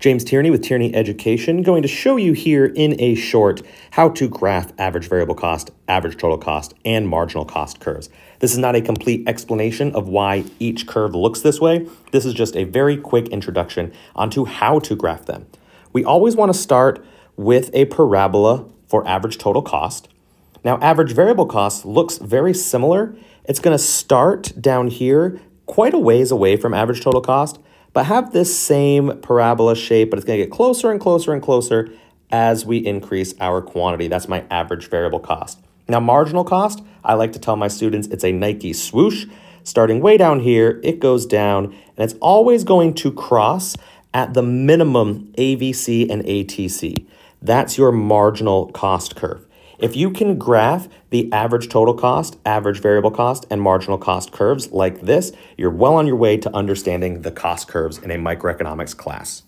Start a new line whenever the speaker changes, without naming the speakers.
James Tierney with Tierney Education, going to show you here in a short how to graph average variable cost, average total cost, and marginal cost curves. This is not a complete explanation of why each curve looks this way. This is just a very quick introduction onto how to graph them. We always want to start with a parabola for average total cost. Now, average variable cost looks very similar. It's going to start down here quite a ways away from average total cost, but have this same parabola shape, but it's going to get closer and closer and closer as we increase our quantity. That's my average variable cost. Now, marginal cost, I like to tell my students it's a Nike swoosh. Starting way down here, it goes down, and it's always going to cross at the minimum AVC and ATC. That's your marginal cost curve. If you can graph the average total cost, average variable cost, and marginal cost curves like this, you're well on your way to understanding the cost curves in a microeconomics class.